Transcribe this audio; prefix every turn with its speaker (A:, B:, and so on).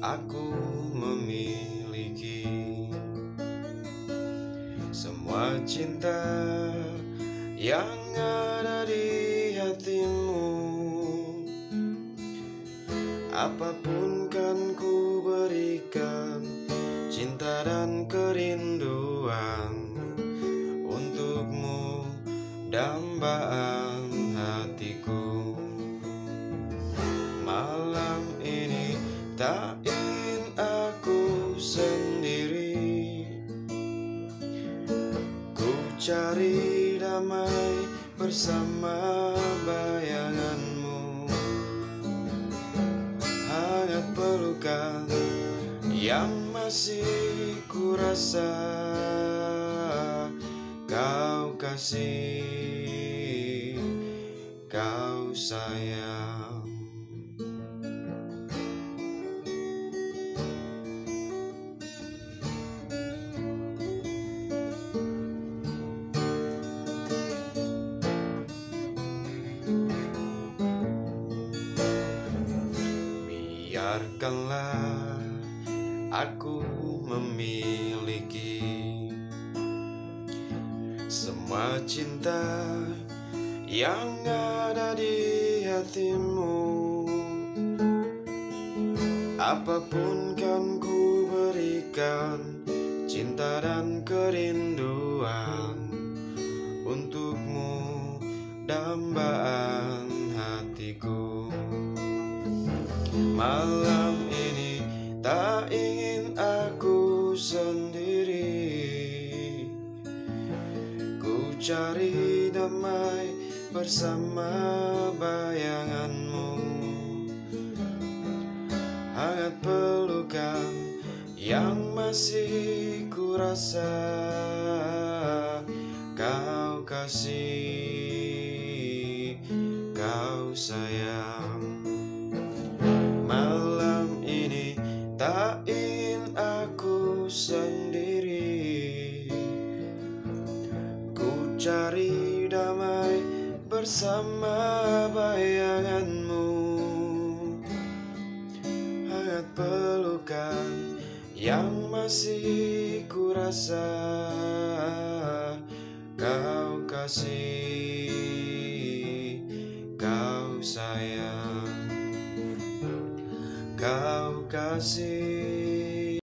A: Aku memiliki semua cinta yang ada di hatimu. Apa pun kan ku berikan cinta dan kerinduan Untukmu dambaan hatiku tak ingin aku sendiri. Ku cari damai bersama bayanganmu. Hangat pelukan yang masih ku rasa. Kau kasih, kau sayang Biarkanlah aku memiliki semua cinta yang ada di hatimu. Apa pun kan ku berikan cinta dan kerinduan Untukmu dambaan hatiku Malam ini tak ingin aku sendiri. Ku cari damai bersama bayanganmu. Hangat pelukan yang masih ku rasa. Kau kasih, kau sayang tak ingin aku sendiri. Ku cari damai bersama bayanganmu. Hangat pelukan yang masih ku rasa. Kau kasih, kasih.